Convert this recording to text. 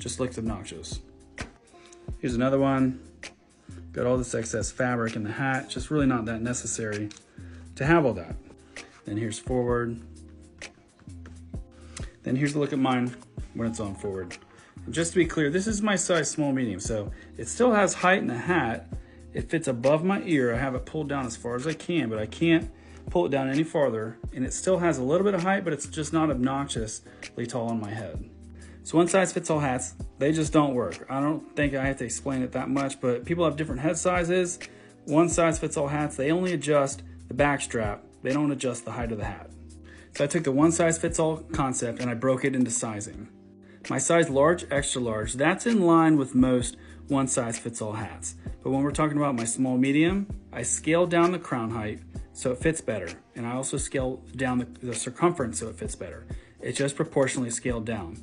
just looks obnoxious. Here's another one. Got all this excess fabric in the hat. Just really not that necessary to have all that. Then here's forward. Then here's a look at mine when it's on forward. And just to be clear, this is my size small medium, so it still has height in the hat. It fits above my ear. I have it pulled down as far as I can, but I can't pull it down any farther. And it still has a little bit of height, but it's just not obnoxiously tall on my head. So one size fits all hats, they just don't work. I don't think I have to explain it that much, but people have different head sizes. One size fits all hats, they only adjust the back strap. They don't adjust the height of the hat. So I took the one size fits all concept and I broke it into sizing. My size large, extra large, that's in line with most one size fits all hats. But when we're talking about my small medium, I scale down the crown height so it fits better. And I also scale down the, the circumference so it fits better. It's just proportionally scaled down.